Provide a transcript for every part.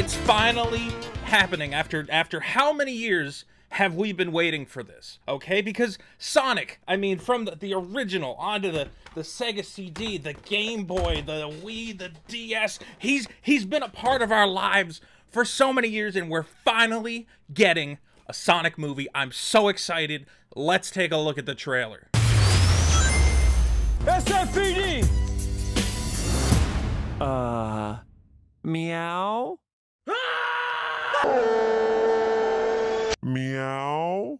it's finally happening after after how many years have we been waiting for this? Okay, because Sonic, I mean, from the, the original onto the the Sega CD, the Game Boy, the Wii, the DS, he's he's been a part of our lives for so many years, and we're finally getting a Sonic movie. I'm so excited. Let's take a look at the trailer. SFPD! Uh, meow? Meow.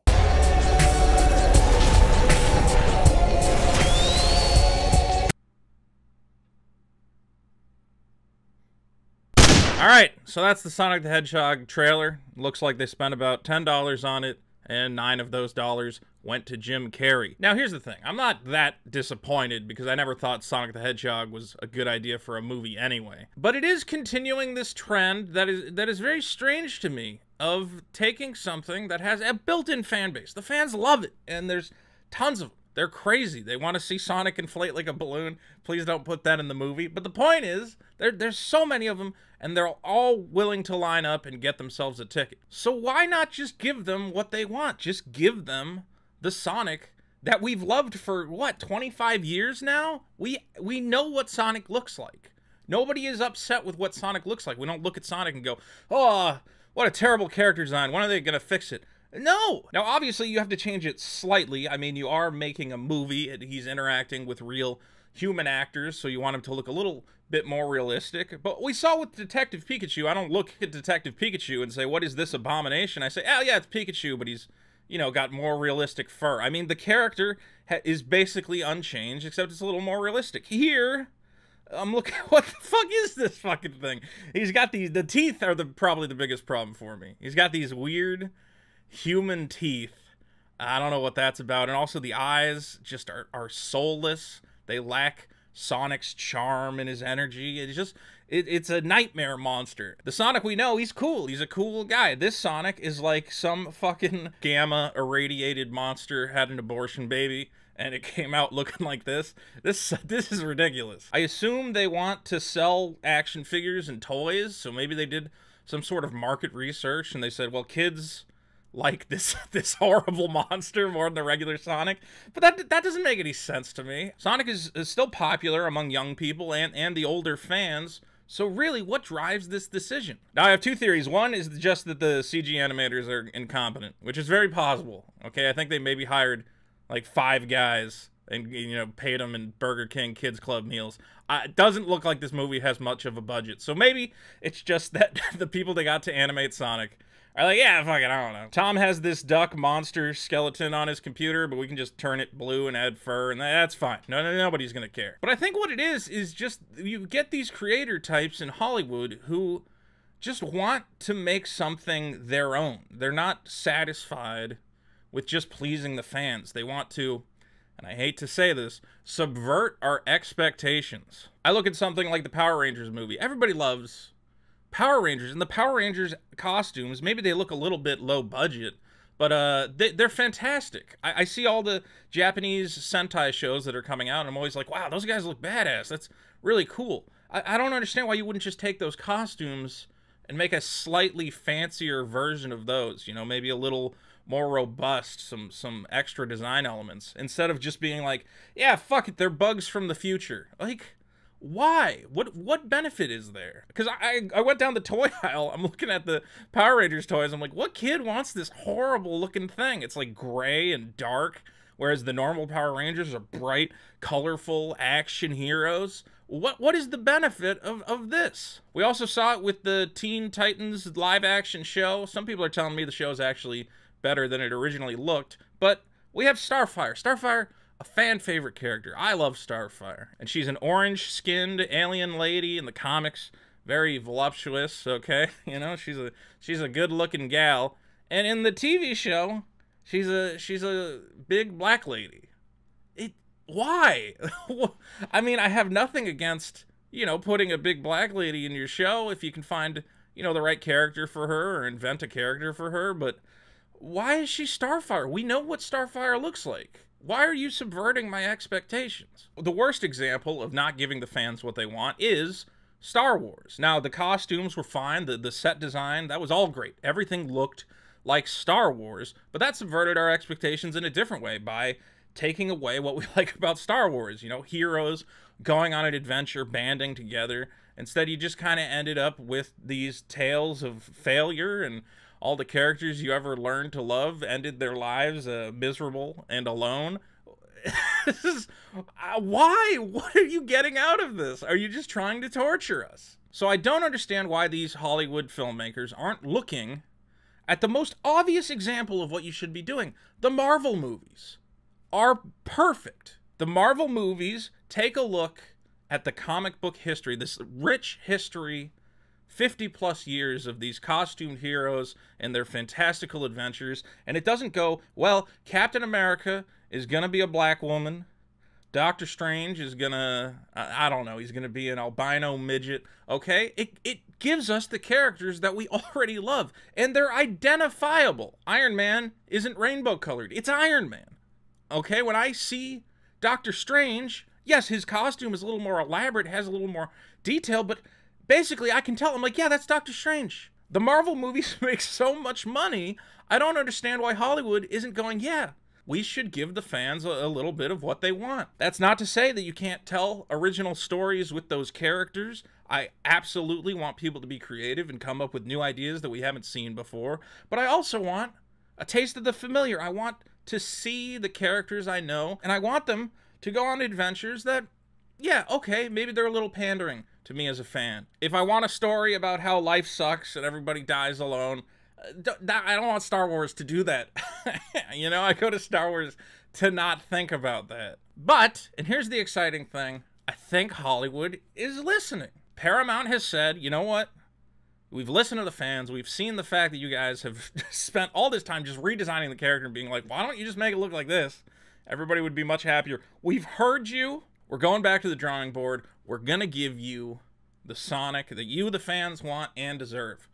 All right, so that's the Sonic the Hedgehog trailer. Looks like they spent about $10 on it, and nine of those dollars went to Jim Carrey. Now, here's the thing I'm not that disappointed because I never thought Sonic the Hedgehog was a good idea for a movie anyway. But it is continuing this trend that is that is very strange to me of taking something that has a built-in fan base. The fans love it, and there's tons of them. They're crazy. They want to see Sonic inflate like a balloon. Please don't put that in the movie. But the point is, there, there's so many of them, and they're all willing to line up and get themselves a ticket. So why not just give them what they want? Just give them the Sonic that we've loved for what 25 years now. We we know what Sonic looks like. Nobody is upset with what Sonic looks like. We don't look at Sonic and go, "Oh, what a terrible character design. When are they going to fix it?" No. Now, obviously, you have to change it slightly. I mean, you are making a movie, and he's interacting with real human actors, so you want him to look a little bit more realistic. But we saw with Detective Pikachu, I don't look at Detective Pikachu and say, what is this abomination? I say, oh, yeah, it's Pikachu, but he's, you know, got more realistic fur. I mean, the character is basically unchanged, except it's a little more realistic. Here, I'm looking. What the fuck is this fucking thing? He's got these. The teeth are the probably the biggest problem for me. He's got these weird human teeth. I don't know what that's about. And also the eyes just are, are soulless. They lack Sonic's charm and his energy. It's just it, it's a nightmare monster. The Sonic we know, he's cool. He's a cool guy. This Sonic is like some fucking gamma irradiated monster had an abortion baby and it came out looking like this. This this is ridiculous. I assume they want to sell action figures and toys, so maybe they did some sort of market research and they said, "Well, kids like this this horrible monster more than the regular Sonic. But that that doesn't make any sense to me. Sonic is, is still popular among young people and, and the older fans. So really, what drives this decision? Now I have two theories. One is just that the CG animators are incompetent, which is very possible. Okay, I think they maybe hired like five guys and you know paid them in Burger King Kids Club meals. Uh, it doesn't look like this movie has much of a budget. So maybe it's just that the people they got to animate Sonic are like, yeah, fuck it, I don't know. Tom has this duck monster skeleton on his computer, but we can just turn it blue and add fur, and that's fine. No, no, nobody's gonna care. But I think what it is is just you get these creator types in Hollywood who just want to make something their own. They're not satisfied with just pleasing the fans. They want to, and I hate to say this, subvert our expectations. I look at something like the Power Rangers movie. Everybody loves Power Rangers and the Power Rangers costumes, maybe they look a little bit low budget, but uh, they, are fantastic. I, I, see all the Japanese Sentai shows that are coming out, and I'm always like, wow, those guys look badass. That's really cool. I, I don't understand why you wouldn't just take those costumes and make a slightly fancier version of those. You know, maybe a little more robust, some some extra design elements instead of just being like, yeah, fuck it, they're bugs from the future. Like why? What what benefit is there? Because I I went down the toy aisle. I'm looking at the Power Rangers toys. I'm like, what kid wants this horrible looking thing? It's like gray and dark, whereas the normal Power Rangers are bright, colorful action heroes. What what is the benefit of, of this? We also saw it with the Teen Titans live action show. Some people are telling me the show is actually better than it originally looked, but we have Starfire. Starfire a fan favorite character. I love Starfire. And she's an orange skinned alien lady in the comics. Very voluptuous, okay? You know, she's a she's a good looking gal. And in the TV show, she's a she's a big black lady. It why? I mean, I have nothing against, you know, putting a big black lady in your show if you can find, you know, the right character for her or invent a character for her, but why is she Starfire? We know what Starfire looks like. Why are you subverting my expectations? The worst example of not giving the fans what they want is Star Wars. Now, the costumes were fine, the, the set design, that was all great. Everything looked like Star Wars, but that subverted our expectations in a different way by taking away what we like about Star Wars. You know, heroes going on an adventure, banding together. Instead, you just kind of ended up with these tales of failure and all the characters you ever learned to love ended their lives uh, miserable and alone. this is uh, why? What are you getting out of this? Are you just trying to torture us? So I don't understand why these Hollywood filmmakers aren't looking at the most obvious example of what you should be doing. The Marvel movies are perfect. The Marvel movies take a look at the comic book history, this rich history 50 plus years of these costumed heroes and their fantastical adventures. And it doesn't go, well, Captain America is going to be a black woman. Doctor Strange is going to, I don't know, he's going to be an albino midget. Okay? It, it gives us the characters that we already love. And they're identifiable. Iron Man isn't rainbow colored, it's Iron Man. Okay? When I see Doctor Strange, yes, his costume is a little more elaborate, has a little more detail, but basically I can tell I'm like, yeah, that's Doctor Strange. The Marvel movies make so much money. I don't understand why Hollywood isn't going, yeah, we should give the fans a, a, little bit of what they want. That's not to say that you can't tell original stories with those characters. I absolutely want people to be creative and come up with new ideas that we haven't seen before. But I also want a taste of the familiar. I want to see the characters I know, and I want them to go on adventures that, yeah, okay, maybe they're a little pandering to me as a fan. If I want a story about how life sucks and everybody dies alone, uh, I don't want Star Wars to do that. you know, I go to Star Wars to not think about that. But, and here's the exciting thing I think Hollywood is listening. Paramount has said, you know what? We've listened to the fans. We've seen the fact that you guys have spent all this time just redesigning the character and being like, why don't you just make it look like this? Everybody would be much happier. We've heard you. We're going back to the drawing board. We're going to give you the Sonic that you, the fans, want and deserve.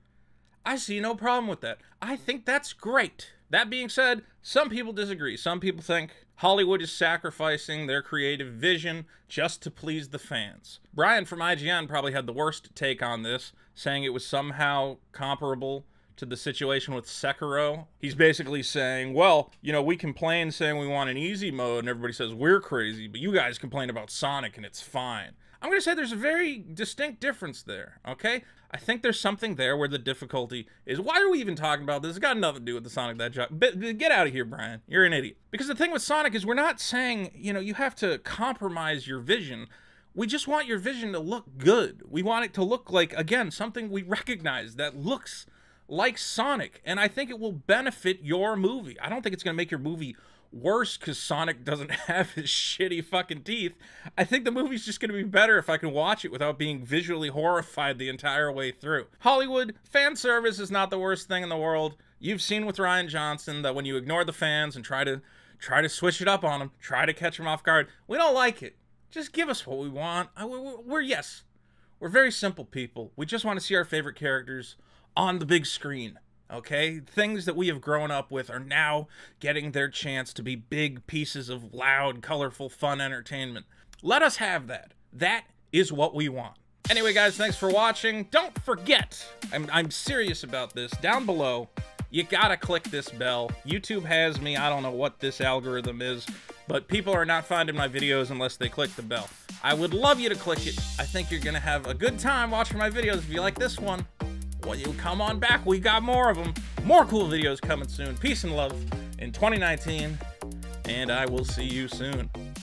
I see no problem with that. I think that's great. That being said, some people disagree. Some people think Hollywood is sacrificing their creative vision just to please the fans. Brian from IGN probably had the worst take on this, saying it was somehow comparable to the situation with Sekiro. He's basically saying, well, you know, we complain saying we want an easy mode, and everybody says we're crazy, but you guys complain about Sonic and it's fine. I'm going to say there's a very distinct difference there, okay? I think there's something there where the difficulty is. Why are we even talking about this? It's got nothing to do with the Sonic that job. But get out of here, Brian. You're an idiot. Because the thing with Sonic is we're not saying, you know, you have to compromise your vision. We just want your vision to look good. We want it to look like, again, something we recognize that looks like Sonic. And I think it will benefit your movie. I don't think it's going to make your movie worse because Sonic doesn't have his shitty fucking teeth. I think the movie's just going to be better if I can watch it without being visually horrified the entire way through. Hollywood, fan service is not the worst thing in the world. You've seen with Rian Johnson that when you ignore the fans and try to try to switch it up on them, try to catch them off guard, we don't like it. Just give us what we want. We're, yes, we're very simple people. We just want to see our favorite characters on the big screen. Okay? Things that we have grown up with are now getting their chance to be big pieces of loud, colorful, fun entertainment. Let us have that. That is what we want. Anyway, guys, thanks for watching. Don't forget, I'm, I'm serious about this. Down below, you gotta click this bell. YouTube has me. I don't know what this algorithm is, but people are not finding my videos unless they click the bell. I would love you to click it. I think you're gonna have a good time watching my videos if you like this one well, you come on back. We got more of them. More cool videos coming soon. Peace and love in 2019. And I will see you soon.